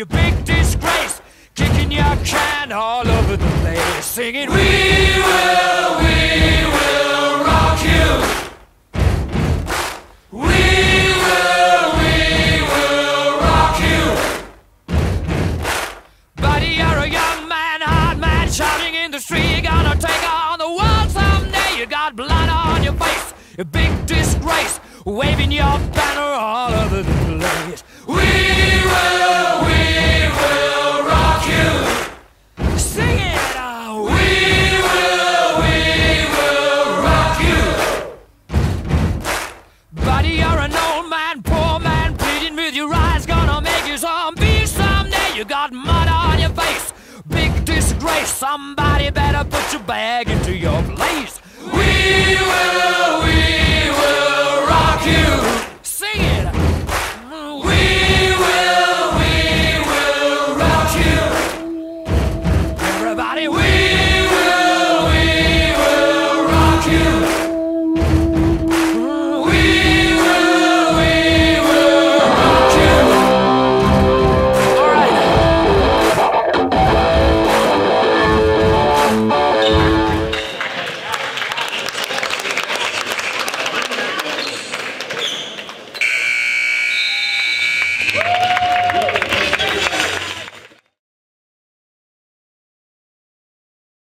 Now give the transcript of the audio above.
You big disgrace, kicking your can all over the place, singing, We will, we will rock you. We will, we will rock you. Buddy, you're a young man, hard man, shouting in the street. Gonna take on the world someday. You got blood on your face, a big disgrace, waving your banner all over the Buddy, you're an old man, poor man, pleading with your eyes, gonna make you zombie someday. You got mud on your face, big disgrace. Somebody better put your bag into your place. Woo!